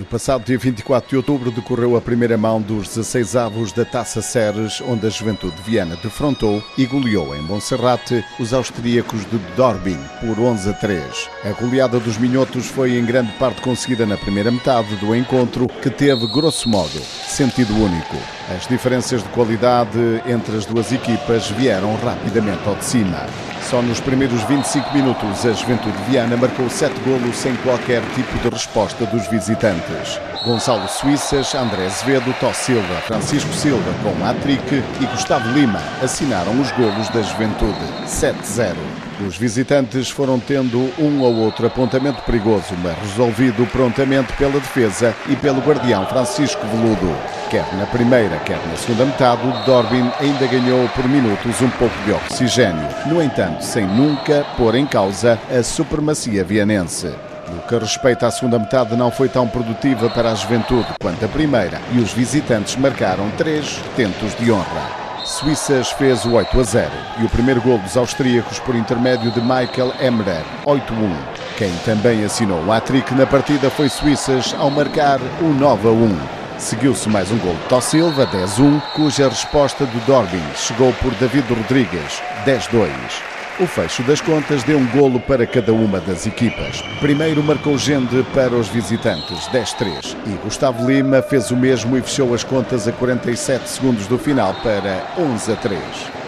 No passado dia 24 de outubro decorreu a primeira mão dos 16 avos da Taça Ceres, onde a Juventude de Viana defrontou e goleou em Monserrate os austríacos de Dorbin por 11 a 3. A goleada dos minhotos foi em grande parte conseguida na primeira metade do encontro, que teve, grosso modo, sentido único. As diferenças de qualidade entre as duas equipas vieram rapidamente ao de cima. Só nos primeiros 25 minutos, a Juventude Viana marcou sete golos sem qualquer tipo de resposta dos visitantes. Gonçalo Suíças, André Azevedo, Tó Silva, Francisco Silva com hat-trick e Gustavo Lima assinaram os golos da Juventude 7-0. Os visitantes foram tendo um ou outro apontamento perigoso, mas resolvido prontamente pela defesa e pelo guardião Francisco Veludo. Quer na primeira, quer na segunda metade, o Dorbin ainda ganhou por minutos um pouco de oxigênio. No entanto, sem nunca pôr em causa a supremacia vianense. No que respeita à segunda metade, não foi tão produtiva para a juventude quanto a primeira e os visitantes marcaram três tentos de honra. Suíças fez o 8 a 0 e o primeiro gol dos austríacos por intermédio de Michael Emmerer, 8 a 1. Quem também assinou o hat-trick na partida foi Suíças ao marcar o 9 a 1. Seguiu-se mais um gol de Tó Silva, 10-1, cuja resposta do Dorbin chegou por David Rodrigues, 10-2. O fecho das contas deu um golo para cada uma das equipas. Primeiro marcou Gende para os visitantes, 10-3, e Gustavo Lima fez o mesmo e fechou as contas a 47 segundos do final para 11 3.